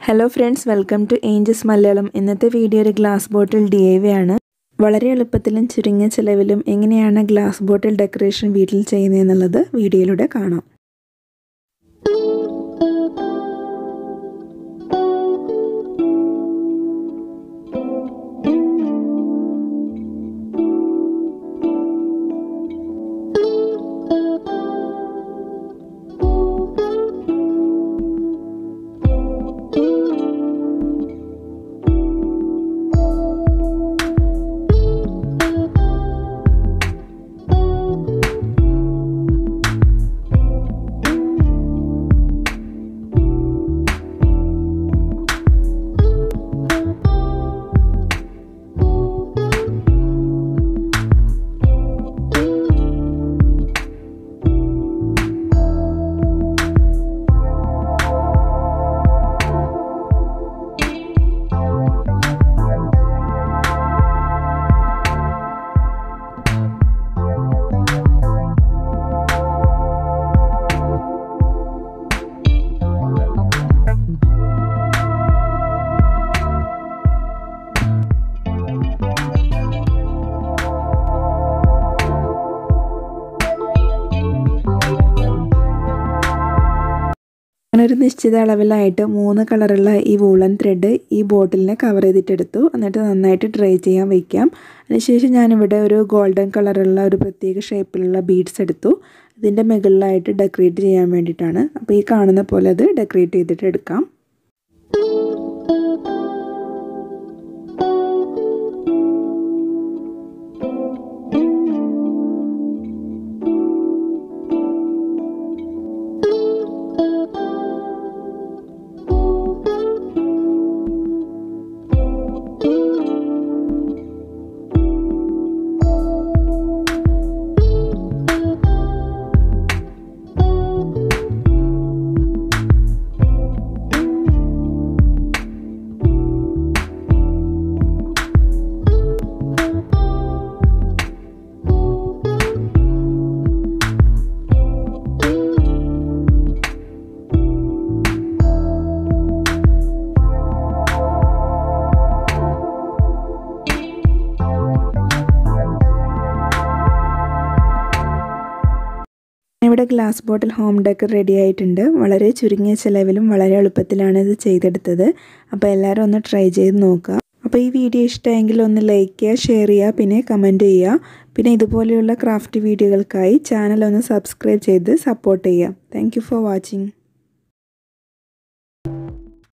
Hello friends welcome to ഏഞ്ചസ് മലയാളം ഇന്നത്തെ video ഒരു ഗ്ലാസ് ബോട്ടിൽ ഡി ഐ ആണ്. വളരെ എളുപ്പത്തിലും ചുരുങ്ങിയ ചിലവിലും എങ്ങനെയാണ് ഗ്ലാസ് ബോട്ടിൽ ഡെക്കറേഷൻ വീട്ടിൽ ചെയ്യുന്നതെന്നുള്ളത് വീഡിയോയിലൂടെ കാണാം. ഒരു നിശ്ചിത അളവിലായിട്ട് മൂന്ന് കളറുള്ള ഈ വൂളൻ ത്രെഡ് ഈ ബോട്ടിലിനെ കവർ ചെയ്തിട്ടെടുത്തു. എന്നിട്ട് നന്നായിട്ട് ഡ്രൈ ചെയ്യാൻ വയ്ക്കാം അതിനുശേഷം ഞാനിവിടെ ഒരു ഗോൾഡൻ കളറുള്ള ഒരു പ്രത്യേക ഷേപ്പിലുള്ള ബീഡ്സ് എടുത്തു. ഇതിന്റെ മുകളിലായിട്ട് ഡെക്കറേറ്റ് ചെയ്യാൻ വേണ്ടിയിട്ടാണ്. അപ്പോൾ ഈ കാണുന്ന പോലെ അത് ഡെക്കറേറ്റ് ചെയ്തിട്ട് എടുക്കാം. ഇവിടെ glass bottle home decor ready ആയിട്ടുണ്ട്. വളരെ ചുരുങ്ങിയ ചിലവിലും വളരെ എളുപ്പത്തിലാണ് ഇത് ചെയ്തെടുത്തത്. അപ്പോൾ എല്ലാവരും ഒന്ന് ട്രൈ ചെയ്ത് നോക്കുക. അപ്പോൾ ഈ വീഡിയോ ഇഷ്ടമെങ്കിൽ ഒന്ന് ലൈക്ക് ചെയ്യുക ഷെയർ ചെയ്യുക പിന്നെ കമന്റ് ചെയ്യുക. പിന്നെ ഇതുപോലെയുള്ള ക്രാഫ്റ്റ് വീഡിയോകൾക്കായി ചാനൽ ഒന്ന് സബ്സ്ക്രൈബ് ചെയ്ത് സപ്പോർട്ട് ചെയ്യുക. Thank for watching.